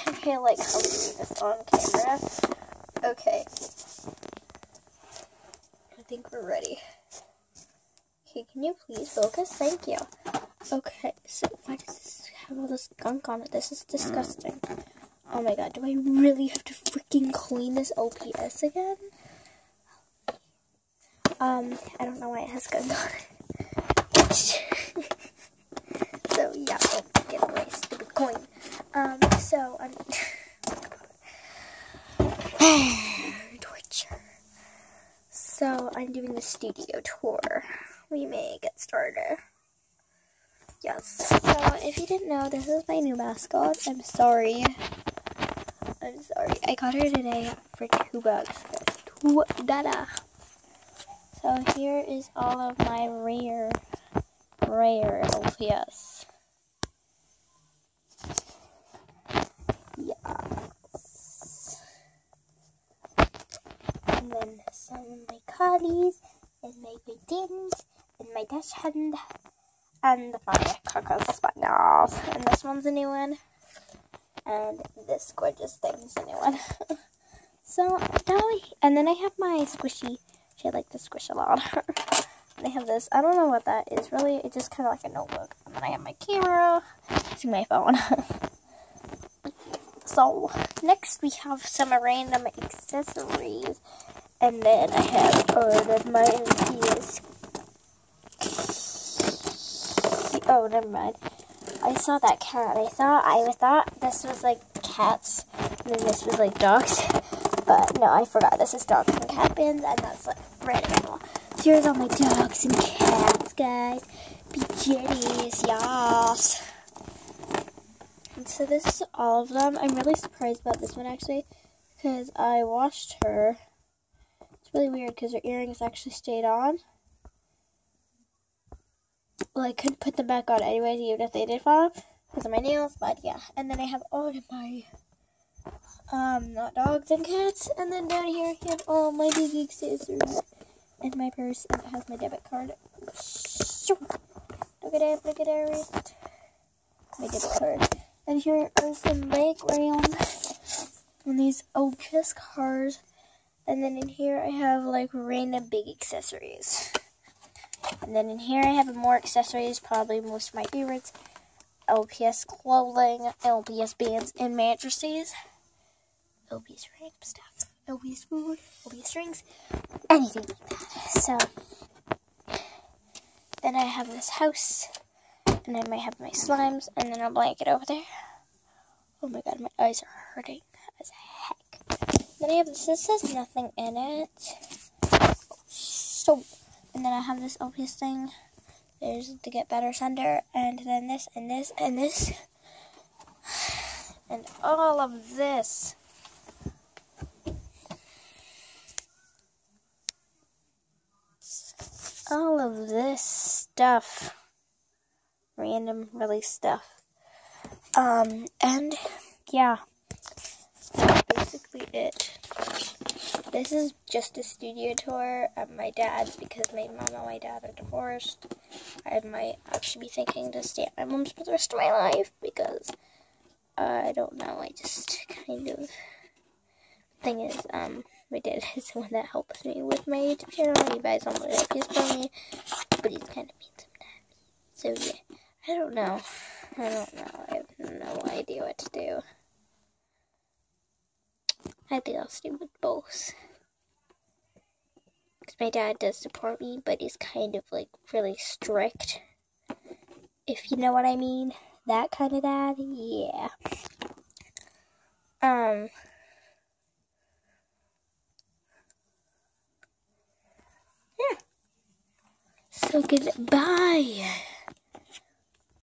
feel like how to do this on camera. Okay. I think we're ready. Okay, can you please focus? Thank you. Okay, so why does this have all this gunk on it? This is disgusting. Oh my god, do I really have to freaking clean this LPS again? Um, I don't know why it has gunk on it. so yeah, oh, get away, stupid coin. Um, so I'm torture. So I'm doing the studio tour. We may get started. Yes. So if you didn't know, this is my new mascot. I'm sorry. I'm sorry. I got her today for two bucks. Two dada. So here is all of my rare, rare oh, LPS. Yes. And then some of and my greetings, and my dachshund, and my cocker spaniels. And this one's a new one. And this gorgeous thing is a new one. so now and then I have my squishy. Which I like to squish a lot. and I have this. I don't know what that is. Really, it's just kind of like a notebook. And then I have my camera. To my phone. so next we have some random accessories. And then I have of my PS. Oh, never mind. I saw that cat. I thought I thought this was like cats, and then this was like dogs. But no, I forgot. This is dogs and cat bins, and that's like red animal. So here's all my dogs and cats, guys. Be jetties, yes. And so this is all of them. I'm really surprised about this one actually, because I washed her. It's really weird because her earrings actually stayed on. Well, I couldn't put them back on anyways, even if they did fall off because of my nails. But yeah, and then I have all of my um not dogs and cats, and then down here I have all my big scissors and my purse, and it has my debit card. Look at it, look at it. My debit card. And here are some leg rounds and these LPS cards. And then in here I have like random big accessories. And then in here I have more accessories, probably most of my favorites. LPS clothing, LPS bands, and mattresses. LPS random stuff, LPS food, LPS drinks, anything like that. So, then I have this house, and I might have my slimes, and then a blanket over there. Oh my god, my eyes are hurting as heck. Then I have this, this has nothing in it. So, and then I have this LPS thing. There's the Get Better Center, and then this, and this, and this. And all of this. All of this stuff. Random release stuff. Um, and yeah. Basically it. This is just a studio tour at my dad's because my mom and my dad are divorced. I might actually be thinking to stay at my mom's for the rest of my life because uh, I don't know. I just kind of thing is, um, my dad is the one that helps me with my YouTube channel. He buys all my ideas for me, but he's kind of mean sometimes. So yeah, I don't know. I don't know. I have no idea what to do. I think I'll stay with both. Because my dad does support me, but he's kind of like really strict. If you know what I mean. That kind of dad. Yeah. Um. Yeah. So goodbye.